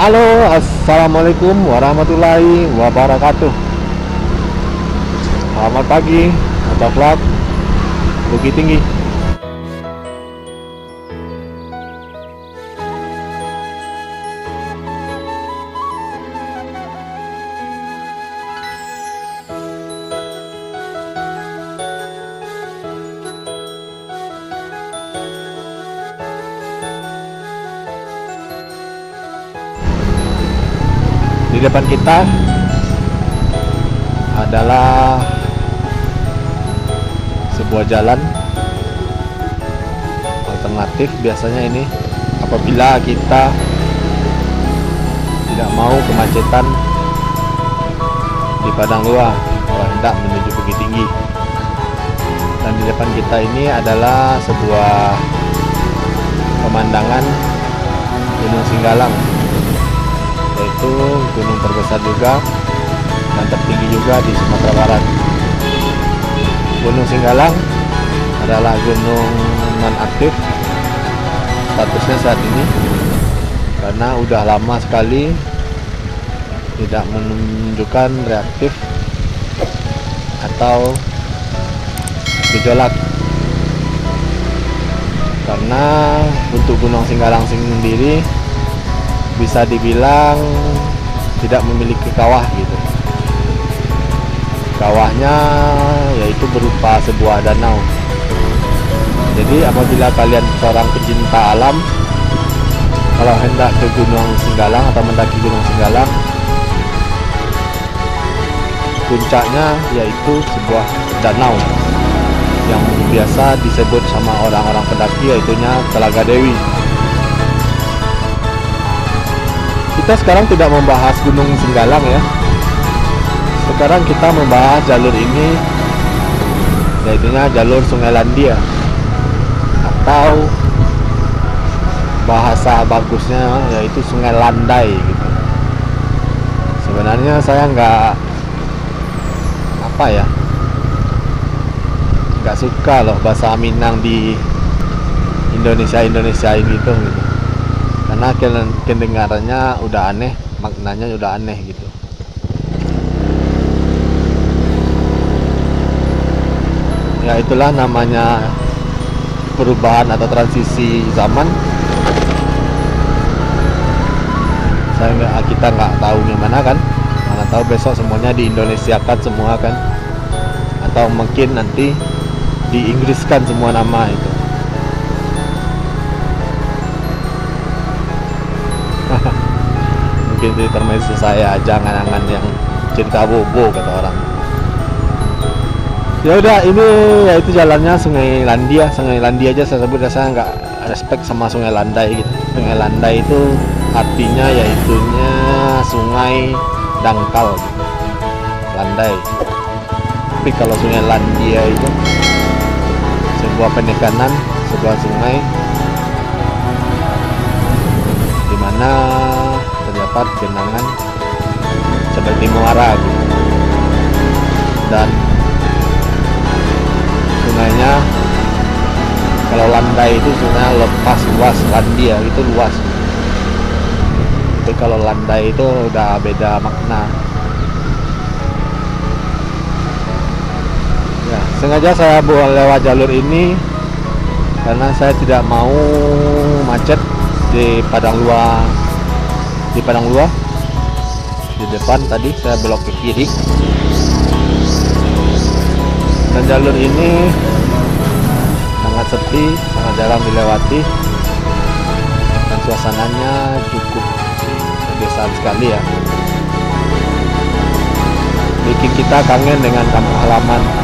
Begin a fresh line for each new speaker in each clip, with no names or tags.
Halo, assalamualaikum warahmatullahi wabarakatuh. Selamat pagi, motovlog Bukit Tinggi. Di depan kita adalah sebuah jalan alternatif biasanya ini. Apabila kita tidak mau kemacetan di padang luar kalau hendak menuju Bukit Tinggi. Dan di depan kita ini adalah sebuah pemandangan Gunung Singgalang yaitu gunung terbesar juga dan tertinggi juga di Sumatera Barat. Gunung Singgalang adalah gunung non aktif statusnya saat ini karena udah lama sekali tidak menunjukkan reaktif atau gejolak. Karena untuk Gunung Singgalang sendiri bisa dibilang tidak memiliki kawah gitu. Kawahnya yaitu berupa sebuah danau. Jadi apabila kalian seorang pecinta alam kalau hendak ke Gunung Singgalang atau mendaki Gunung Singgalang puncaknya yaitu sebuah danau yang biasa disebut sama orang-orang pendaki yaitunya Telaga Dewi kita sekarang tidak membahas Gunung Singgalang ya. Sekarang kita membahas jalur ini yaitunya jalur Sungai Landia. Atau bahasa bagusnya yaitu Sungai Landai gitu. Sebenarnya saya nggak apa ya nggak suka loh bahasa Minang di Indonesia Indonesia ini tuh gitu karena kedengarannya udah aneh maknanya udah aneh gitu. Ya itulah namanya perubahan atau transisi zaman. Saya nggak kita nggak tahu gimana kan? Mana tahu besok semuanya di Indonesia kan semua kan? Atau mungkin nanti di Inggris kan semua nama itu mungkin itu termasuk saya jangan-jangan yang cerita bobo kata orang. Ya udah ini yaitu jalannya Sungai Landia Sungai Landia aja saya sebut saya nggak respect sama Sungai Landai gitu. Sungai Landai itu artinya yaitunya sungai dangkal gitu. Landai. Tapi kalau Sungai Landia itu sebuah penekanan sebuah sungai di mana terdapat genangan seperti muara gitu. Dan sungainya kalau landai itu sungai lepas luas landia itu luas. Tapi kalau landai itu udah beda makna. Ya sengaja saya buat lewat jalur ini karena saya tidak mau macet di padang luar di padang luar di depan tadi saya belok ke kiri. Dan jalur ini sangat sepi sangat jarang dilewati. Dan suasananya cukup pedesaan sekali ya. Bikin kita kangen dengan kampung halaman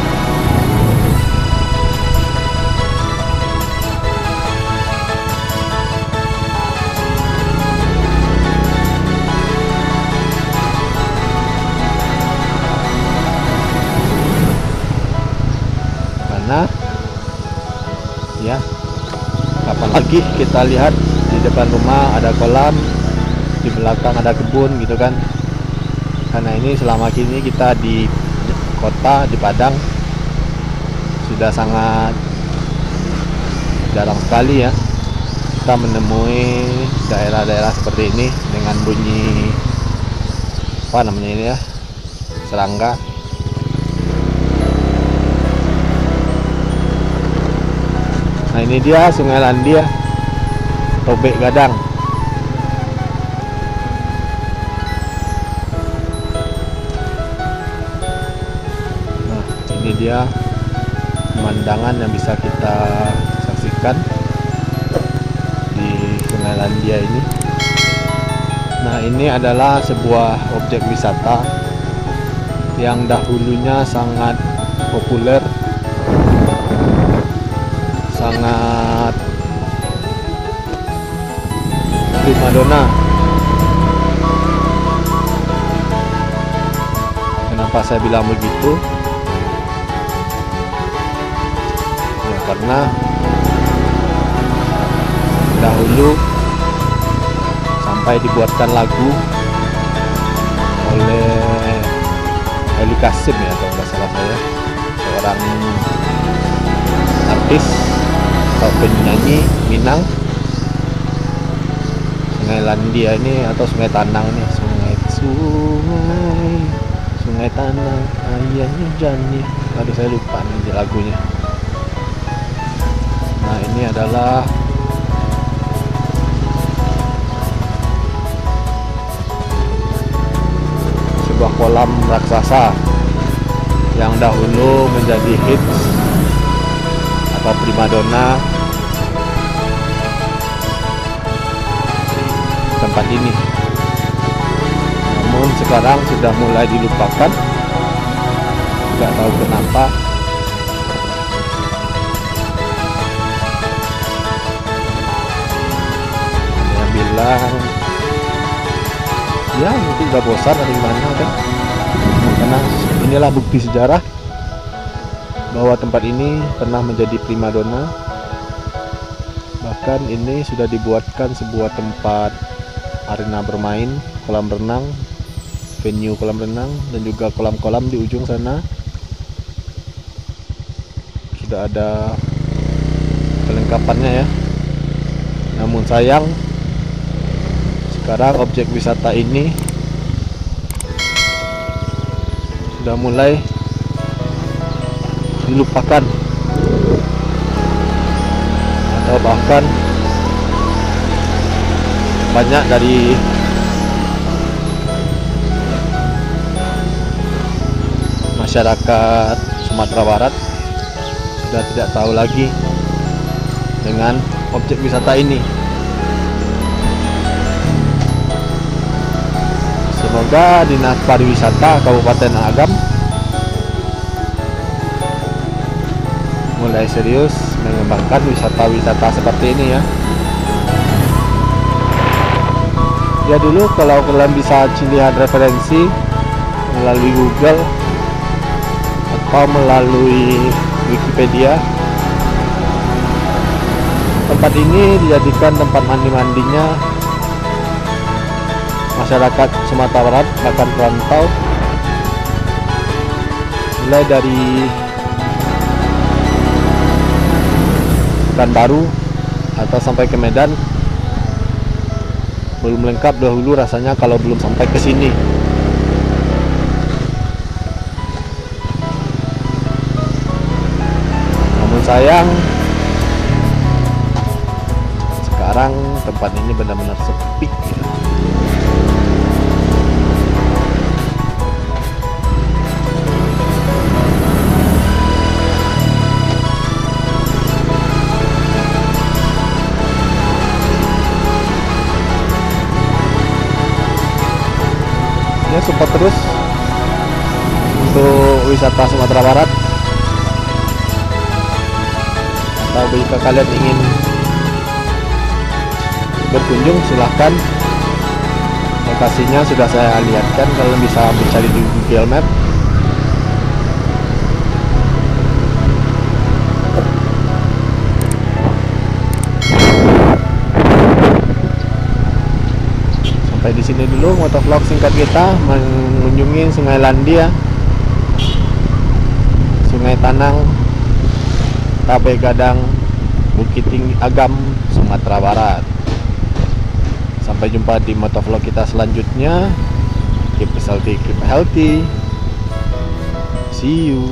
apalagi kita lihat di depan rumah ada kolam di belakang ada kebun gitu kan. Karena ini selama ini kita di kota di Padang sudah sangat jarang sekali ya kita menemui daerah-daerah seperti ini dengan bunyi apa namanya ini ya serangga nah ini dia sungai Landia. Tobek Gadang. Nah ini dia pemandangan yang bisa kita saksikan di sungai Landia ini. Nah, ini adalah sebuah objek wisata yang dahulunya sangat populer, sangat primadona. Kenapa saya bilang begitu? Ya, karena dahulu sampai dibuatkan lagu oleh Eli Kasim ya kalau nggak salah saya seorang artis atau penyanyi Minang. Sungai Landia ini atau Sungai Tanang ini. Sungai Sungai Sungai Tanang ayahnya Jani. Aduh saya lupa nanti lagunya. Nah ini adalah sebuah kolam raksasa yang dahulu menjadi hits atau primadona tempat ini. Namun sekarang sudah mulai dilupakan. Tidak tahu kenapa. Yang bilang ya mungkin udah bosan dari mana kan karena inilah bukti sejarah bahwa tempat ini pernah menjadi primadona bahkan ini sudah dibuatkan sebuah tempat arena bermain kolam renang venue kolam renang dan juga kolam-kolam di ujung sana. Sudah ada kelengkapannya ya. Namun sayang sekarang objek wisata ini sudah mulai dilupakan. Atau bahkan banyak dari masyarakat Sumatera Barat sudah tidak tahu lagi dengan objek wisata ini. Semoga Dinas Pariwisata Kabupaten Agam mulai serius mengembangkan wisata-wisata seperti ini ya. Ya dulu kalau kalian bisa lihat referensi melalui Google atau melalui Wikipedia tempat ini dijadikan tempat mandi-mandinya masyarakat Sumatera Barat bahkan perantau mulai dari Pekanbaru atau sampai ke Medan belum lengkap dahulu rasanya kalau belum sampai ke sini. Namun sayang sekarang tempat ini benar-benar sepi wisata Sumatera Barat. Atau jika kalian ingin berkunjung silahkan. Lokasinya sudah saya lihatkan kalian bisa mencari di Google Map. Sampai di sini dulu motovlog singkat kita mengunjungi Sungai Landia Sungai Tanang Tabe Gadang Bukit Tinggi Agam Sumatera Barat Sampai jumpa di motovlog kita selanjutnya. Keep healthy, keep healthy. See you.